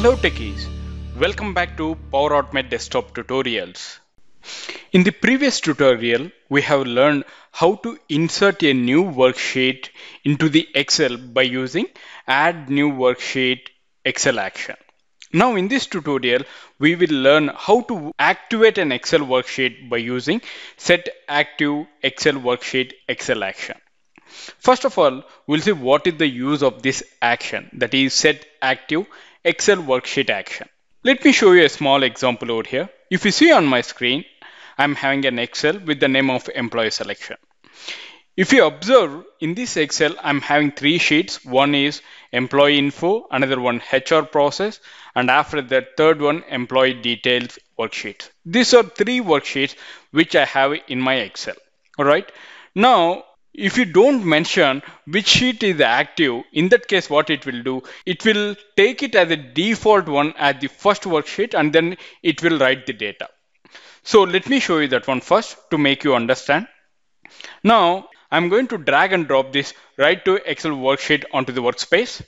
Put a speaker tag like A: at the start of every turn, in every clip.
A: Hello techies, welcome back to Power Automate Desktop Tutorials. In the previous tutorial, we have learned how to insert a new worksheet into the Excel by using add new worksheet Excel action. Now in this tutorial, we will learn how to activate an Excel worksheet by using set active Excel worksheet Excel action. First of all, we'll see what is the use of this action that is set active Excel worksheet action. Let me show you a small example over here. If you see on my screen, I'm having an Excel with the name of employee selection. If you observe in this Excel, I'm having three sheets. One is employee info, another one HR process, and after that third one employee details worksheet. These are three worksheets which I have in my Excel. All right. Now if you don't mention which sheet is active, in that case, what it will do, it will take it as a default one at the first worksheet and then it will write the data. So let me show you that one first to make you understand. Now I'm going to drag and drop this write to Excel worksheet onto the workspace.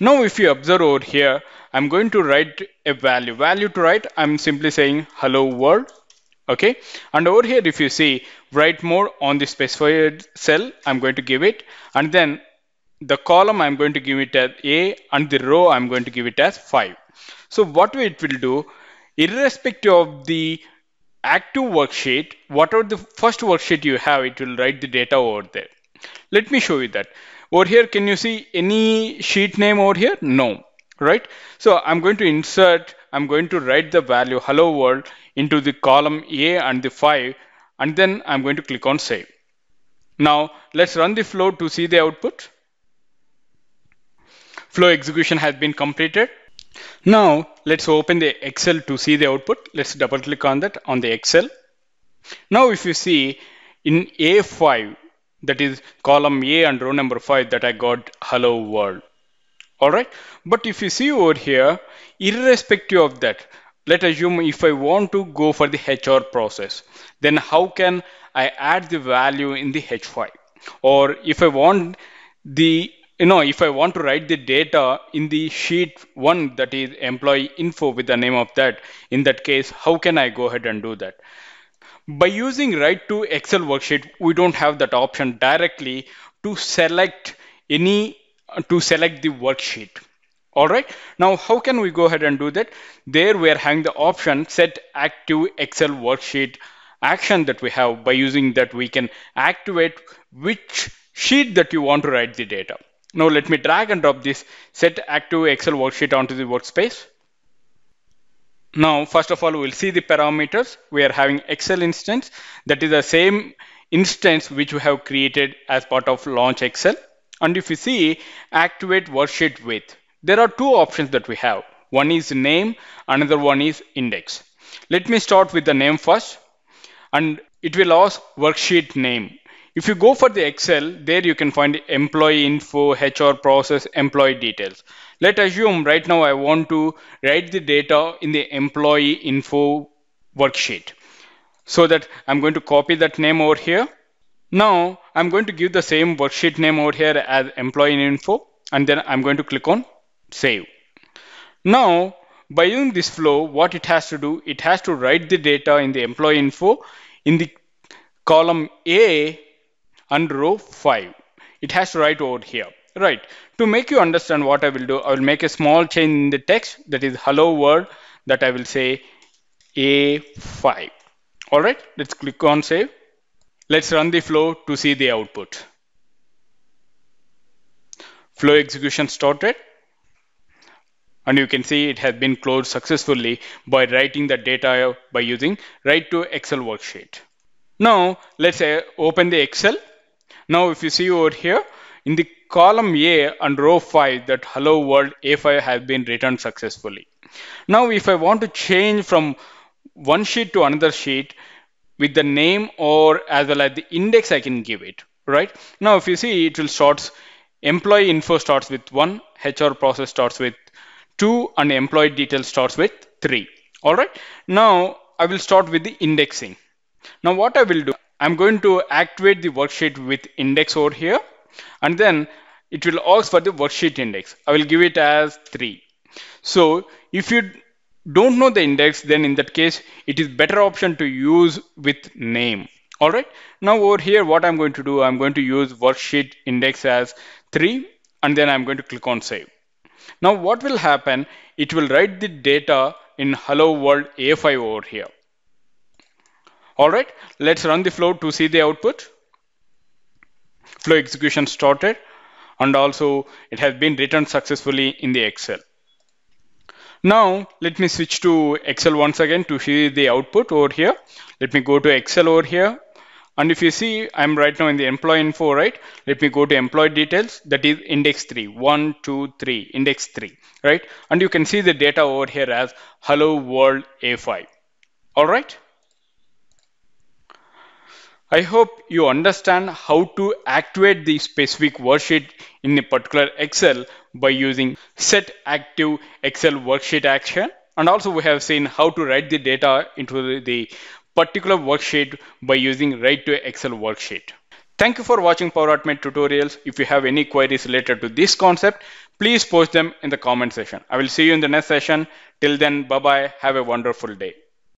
A: Now if you observe over here, I'm going to write a value. Value to write, I'm simply saying hello world okay? And over here if you see write more on the specified cell I'm going to give it. And then the column I'm going to give it as A and the row I'm going to give it as 5 so what it will do irrespective of the active worksheet whatever the first worksheet you have it will write the data over there. Let me show you that. Over here can you see any sheet name over here? No right so I'm going to insert I'm going to write the value hello world into the column A and the 5 and then I'm going to click on save. Now let's run the flow to see the output. Flow execution has been completed. Now let's open the Excel to see the output. Let's double click on that on the Excel. Now if you see in A5 that is column A and row number 5 that I got hello world. Alright, but if you see over here, irrespective of that, let assume if I want to go for the HR process, then how can I add the value in the H5? Or if I want the, you know, if I want to write the data in the sheet one that is employee info with the name of that, in that case, how can I go ahead and do that? By using write to Excel worksheet, we don't have that option directly to select any, to select the worksheet. All right now how can we go ahead and do that? There we are having the option set active excel worksheet action that we have. By using that we can activate which sheet that you want to write the data. Now let me drag and drop this set active excel worksheet onto the workspace. Now first of all we'll see the parameters. We are having excel instance. That is the same instance which we have created as part of launch excel and if you see activate worksheet with there are two options that we have. One is name, another one is index. Let me start with the name first and it will ask worksheet name. If you go for the Excel, there you can find employee info, HR process, employee details. Let assume right now I want to write the data in the employee info worksheet. So that I'm going to copy that name over here. Now I'm going to give the same worksheet name over here as employee info and then I'm going to click on save. Now, by using this flow, what it has to do, it has to write the data in the employee info in the column A and row 5. It has to write over here. Right. To make you understand what I will do, I will make a small change in the text that is hello world that I will say A5. All right. Let's click on save. Let's run the flow to see the output. Flow execution started and you can see it has been closed successfully by writing the data by using write to Excel worksheet. Now let's say open the Excel. Now if you see over here in the column A and row 5 that hello world A5 has been written successfully. Now if I want to change from one sheet to another sheet with the name or as well as the index I can give it right. Now if you see it will starts employee info starts with 1 HR process starts with 2 and employee detail starts with 3. All right. Now I will start with the indexing. Now what I will do, I'm going to activate the worksheet with index over here and then it will ask for the worksheet index. I will give it as 3. So if you don't know the index, then in that case, it is better option to use with name. All right. Now over here, what I'm going to do, I'm going to use worksheet index as three, and then I'm going to click on save. Now what will happen? It will write the data in hello world A5 over here. All right, let's run the flow to see the output. Flow execution started and also it has been written successfully in the Excel. Now let me switch to Excel once again to see the output over here. Let me go to Excel over here. And if you see, I'm right now in the employee info, right? Let me go to employee details. That is index three, one, two, three, index three, right? And you can see the data over here as hello world A5. All right. I hope you understand how to activate the specific worksheet in a particular Excel by using set active Excel worksheet action. And also we have seen how to write the data into the particular worksheet by using write to Excel worksheet. Thank you for watching Power Automate tutorials. If you have any queries related to this concept, please post them in the comment section. I will see you in the next session. Till then, bye-bye. Have a wonderful day.